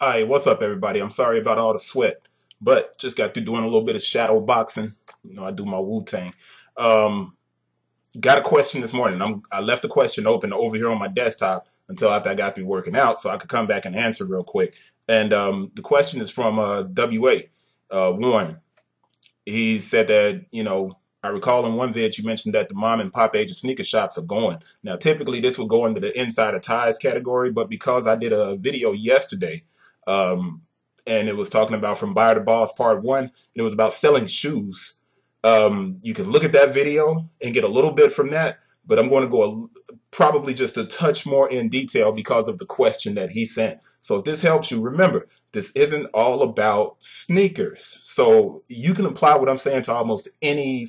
Hi, what's up, everybody? I'm sorry about all the sweat, but just got through doing a little bit of shadow boxing. You know, I do my Wu Tang. Um, got a question this morning. I'm, I left the question open over here on my desktop until after I got through working out, so I could come back and answer real quick. And um, the question is from uh, WA uh, Warren. He said that you know I recall in one vid you mentioned that the mom and pop age of sneaker shops are going. Now, typically this would go into the Insider Ties category, but because I did a video yesterday um, and it was talking about from buyer to boss part one. And it was about selling shoes. Um, you can look at that video and get a little bit from that, but I'm going to go a, probably just a touch more in detail because of the question that he sent. So if this helps you, remember this isn't all about sneakers. So you can apply what I'm saying to almost any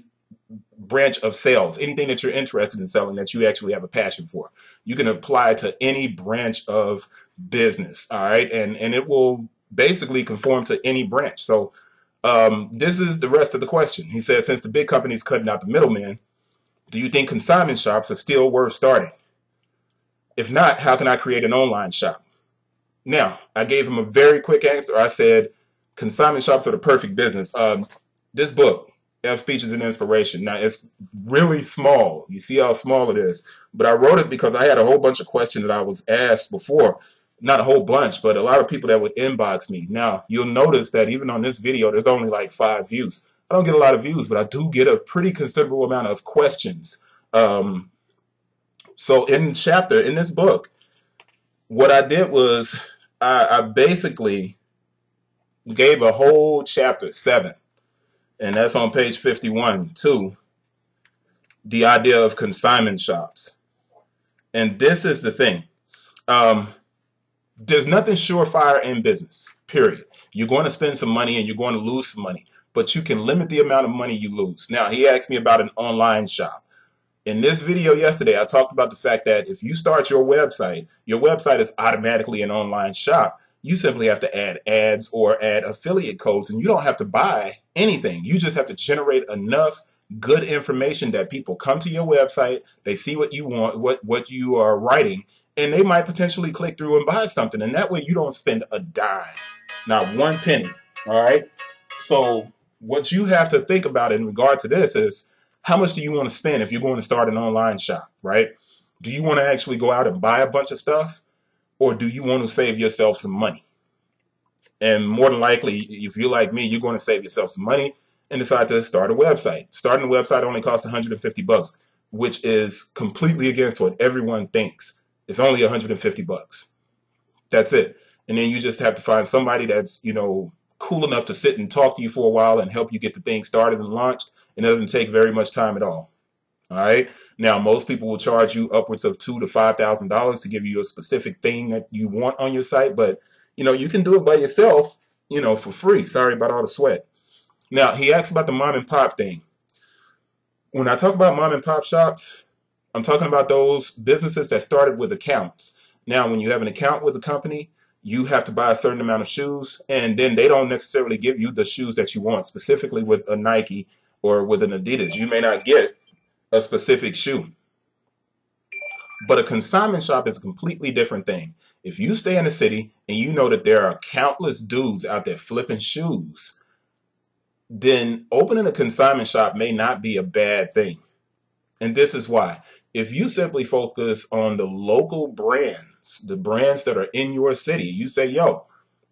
branch of sales, anything that you're interested in selling that you actually have a passion for. You can apply to any branch of business, all right? And and it will basically conform to any branch. So um, this is the rest of the question. He says, since the big companies cutting out the middleman, do you think consignment shops are still worth starting? If not, how can I create an online shop? Now, I gave him a very quick answer. I said, consignment shops are the perfect business. Um, this book, F speeches an inspiration. Now it's really small. You see how small it is. But I wrote it because I had a whole bunch of questions that I was asked before. Not a whole bunch, but a lot of people that would inbox me. Now you'll notice that even on this video, there's only like five views. I don't get a lot of views, but I do get a pretty considerable amount of questions. Um, so in chapter in this book, what I did was I, I basically gave a whole chapter seven and that's on page 51 too, the idea of consignment shops. And this is the thing. Um, there's nothing surefire in business, period. You're going to spend some money and you're going to lose some money, but you can limit the amount of money you lose. Now, he asked me about an online shop. In this video yesterday, I talked about the fact that if you start your website, your website is automatically an online shop you simply have to add ads or add affiliate codes and you don't have to buy anything. You just have to generate enough good information that people come to your website, they see what you want, what what you are writing, and they might potentially click through and buy something. And that way you don't spend a dime, not one penny. All right? So what you have to think about in regard to this is how much do you want to spend if you're going to start an online shop, right? Do you want to actually go out and buy a bunch of stuff? Or do you want to save yourself some money? And more than likely, if you're like me, you're going to save yourself some money and decide to start a website. Starting a website only costs 150 bucks, which is completely against what everyone thinks. It's only 150 bucks. That's it. And then you just have to find somebody that's, you know, cool enough to sit and talk to you for a while and help you get the thing started and launched. And it doesn't take very much time at all. All right. Now, most people will charge you upwards of two to five thousand dollars to give you a specific thing that you want on your site, but you know you can do it by yourself, you know, for free. Sorry about all the sweat. Now, he asked about the mom and pop thing. When I talk about mom and pop shops, I'm talking about those businesses that started with accounts. Now, when you have an account with a company, you have to buy a certain amount of shoes, and then they don't necessarily give you the shoes that you want. Specifically, with a Nike or with an Adidas, you may not get a specific shoe. But a consignment shop is a completely different thing. If you stay in the city and you know that there are countless dudes out there flipping shoes, then opening a consignment shop may not be a bad thing. And this is why. If you simply focus on the local brands, the brands that are in your city, you say, yo,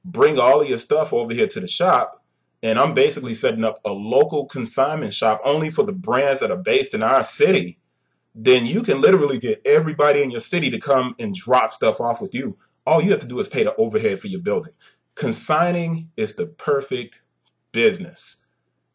bring all of your stuff over here to the shop and I'm basically setting up a local consignment shop only for the brands that are based in our city, then you can literally get everybody in your city to come and drop stuff off with you. All you have to do is pay the overhead for your building. Consigning is the perfect business.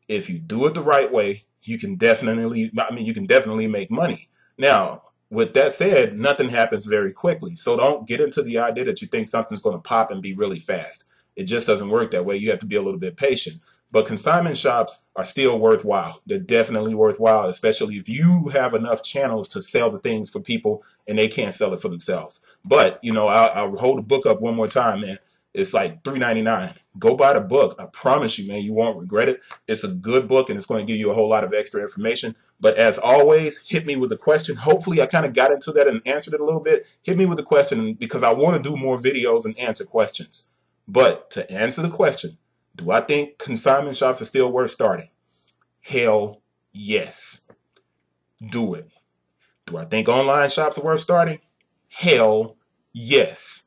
If you do it the right way, you can definitely I mean you can definitely make money. Now, with that said, nothing happens very quickly. So don't get into the idea that you think something's going to pop and be really fast. It just doesn't work that way. You have to be a little bit patient. But consignment shops are still worthwhile. They're definitely worthwhile, especially if you have enough channels to sell the things for people and they can't sell it for themselves. But, you know, I'll, I'll hold the book up one more time, man. It's like three ninety nine. Go buy the book. I promise you, man, you won't regret it. It's a good book and it's going to give you a whole lot of extra information. But as always, hit me with a question. Hopefully, I kind of got into that and answered it a little bit. Hit me with a question because I want to do more videos and answer questions. But to answer the question, do I think consignment shops are still worth starting? Hell yes. Do it. Do I think online shops are worth starting? Hell yes.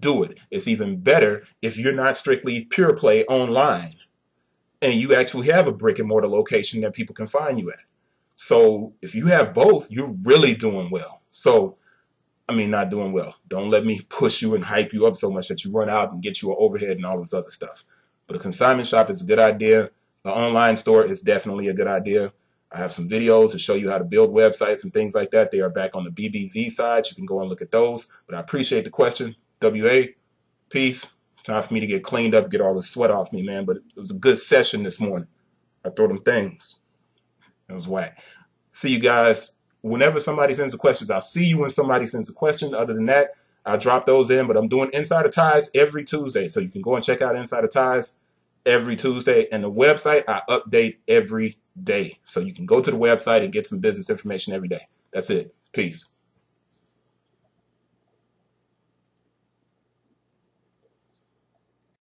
Do it. It's even better if you're not strictly pure play online and you actually have a brick and mortar location that people can find you at. So if you have both, you're really doing well. So, I mean, not doing well. Don't let me push you and hype you up so much that you run out and get you an overhead and all this other stuff. But a consignment shop is a good idea. An online store is definitely a good idea. I have some videos to show you how to build websites and things like that. They are back on the BBZ side. You can go and look at those. But I appreciate the question. WA, peace. Time for me to get cleaned up, get all the sweat off me, man. But it was a good session this morning. I throw them things. It was whack. See you guys. Whenever somebody sends a question, I'll see you when somebody sends a question. Other than that, I'll drop those in. But I'm doing Inside Insider Ties every Tuesday. So you can go and check out Inside Insider Ties every Tuesday. And the website I update every day. So you can go to the website and get some business information every day. That's it. Peace.